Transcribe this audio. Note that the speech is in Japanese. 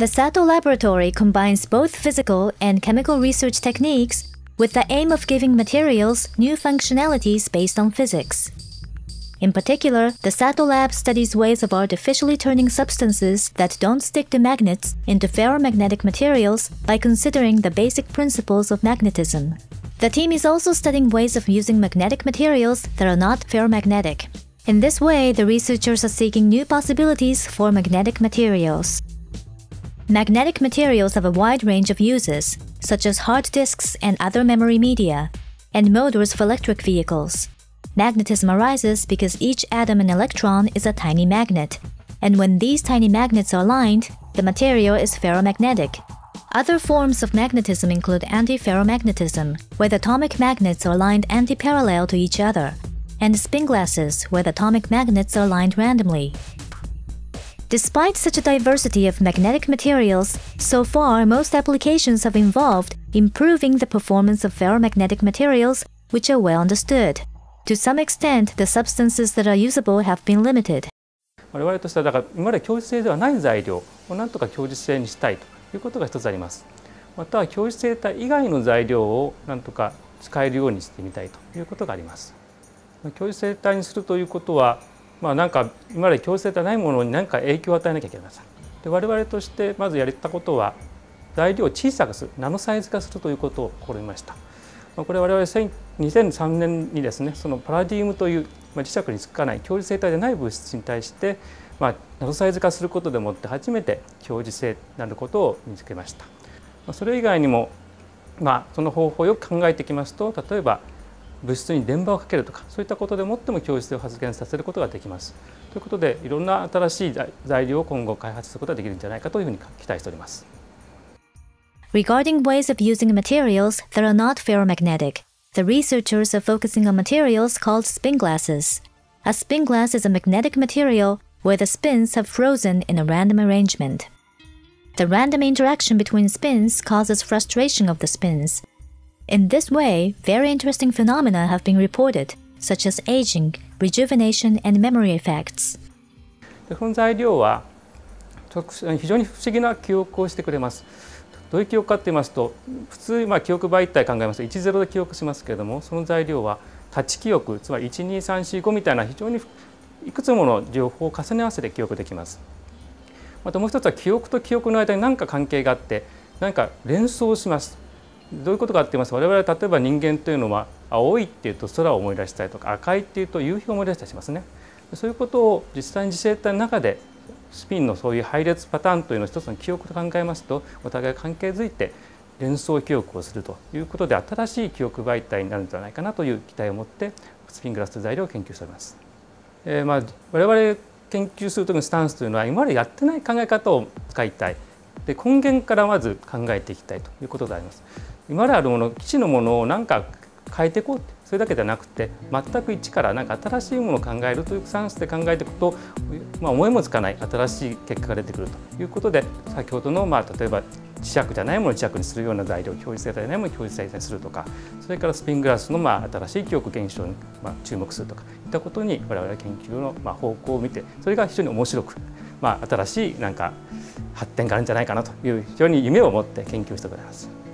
The Sato laboratory combines both physical and chemical research techniques with the aim of giving materials new functionalities based on physics. In particular, the Sato lab studies ways of artificially turning substances that don't stick to magnets into ferromagnetic materials by considering the basic principles of magnetism. The team is also studying ways of using magnetic materials that are not ferromagnetic. In this way, the researchers are seeking new possibilities for magnetic materials. Magnetic materials have a wide range of uses, such as hard disks and other memory media, and motors for electric vehicles. Magnetism arises because each atom and electron is a tiny magnet, and when these tiny magnets are aligned, the material is ferromagnetic. Other forms of magnetism include antiferromagnetism, where the atomic magnets are aligned anti-parallel to each other, and spin glasses, where the atomic magnets are aligned randomly. Despite such a diversity of magnetic materials, so far most applications have involved improving the performance of ferromagnetic materials, which are well understood. To some extent, the substances that are usable have been limited. 我々としてはだから今まで強磁性ではない材料をなんとか強磁性にしたいということが一つあります。または強磁性体以外の材料をなんとか使えるようにしてみたいということがあります。強磁性体にするということは まあ、なんか今まで強制でないものに何か影響を与えなきゃいけません。で我々としてまずやったことは材料を小さくするナノサイズ化するということを試みました。これ我々2003年にですねそのパラディウムという磁石につかない強磁性体でない物質に対して、まあ、ナノサイズ化することでもって初めて強磁性なることを見つけました。それ以外にも、まあ、その方法をよく考えていきますと例えば物質に電場をかけるとかそういったことでもっても教室を発現させることができます。ということでいろんな新しい材料を今後開発することができるんじゃないかというふうに期待しております。Regarding ways of using materials that are not ferromagnetic, the researchers are focusing on materials called spin glasses. A spin glass is a magnetic material where the spins have frozen in a random arrangement. The random interaction between spins causes frustration of the spins, In this way, very interesting phenomena have been reported, such as aging, rejuvenation, and memory effects. この材料は非常に不思議な記憶をしてくれます。どういう記憶かと言いますと普通、まあ、記憶媒体考えますと10で記憶しますけれどもその材料はタッチ記憶つまり12345みたいな非常にいくつもの情報を重ね合わせて記憶できます。またもう一つは記憶と記憶の間に何か関係があって何か連想します。どういうことかって言いますと我々は例えば人間というのは青いっていうと空を思い出したりとか赤いっていうと夕日を思い出したりしますね。そういうことを実際に磁性体の中でスピンのそういう配列パターンというのを一つの記憶と考えますとお互い関係づいて連想記憶をするということで新しい記憶媒体になるんじゃないかなという期待を持ってスピングラス材料を研究しております。えー、まあ我々研究する時のスタンスというのは今までやってない考え方を使いたいで根源からまず考えていきたいということであります。今まであるもの基地のものを何か変えていこうってそれだけじゃなくて全く一から何か新しいものを考えるというスタンスで考えていくと、まあ、思いもつかない新しい結果が出てくるということで先ほどの、まあ、例えば磁石じゃないものを磁石にするような材料表示性じゃないものを表示性にするとかそれからスピングラスのまあ新しい記憶現象にまあ注目するとかいったことに我々は研究のまあ方向を見てそれが非常に面白く、まあ、新しいなんか発展があるんじゃないかなという非常に夢を持って研究しております。